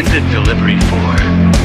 prevented delivery for